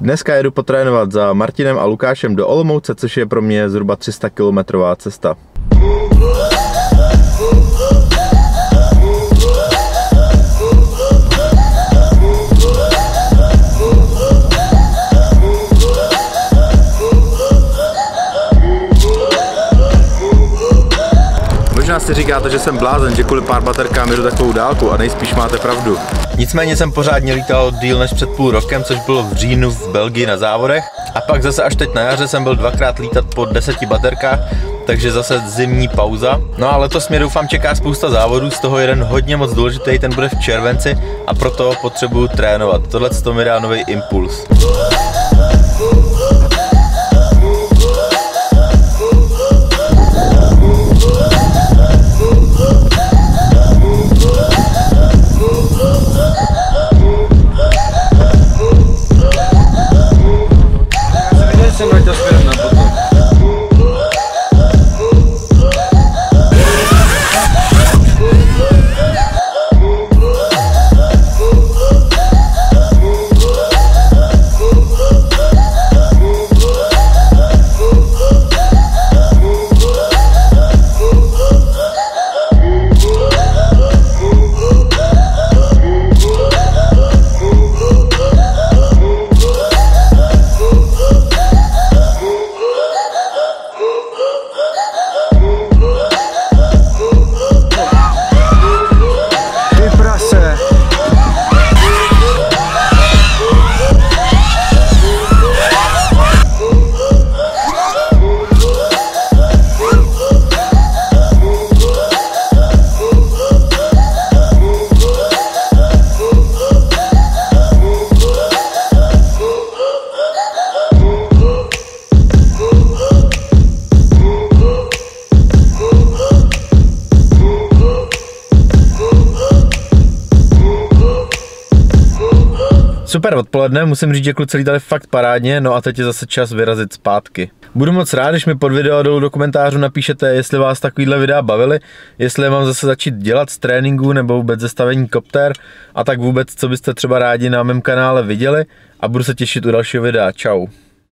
Dneska jedu potrénovat za Martinem a Lukášem do Olomouce, což je pro mě zhruba 300 kilometrová cesta. Možná si říkáte, že jsem blázen, že kvůli pár baterkám jedu takovou dálku a nejspíš máte pravdu. Nicméně jsem pořádně lítal díl než před půl rokem, což bylo v říjnu v Belgii na závodech. A pak zase až teď na jaře jsem byl dvakrát lítat po deseti baterkách, takže zase zimní pauza. No a letos mě doufám čeká spousta závodů, z toho jeden hodně moc důležitý, ten bude v červenci a proto potřebuju trénovat. Tohle to mi dá nový impuls. Super odpoledne, musím říct, že kluci lítali fakt parádně, no a teď je zase čas vyrazit zpátky. Budu moc rád, když mi pod video dolů do komentářů napíšete, jestli vás takovýhle videa bavily, jestli je mám zase začít dělat z tréninku nebo vůbec ze stavení kopter a tak vůbec, co byste třeba rádi na mém kanále viděli a budu se těšit u dalšího videa. Čau.